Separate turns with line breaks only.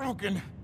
broken.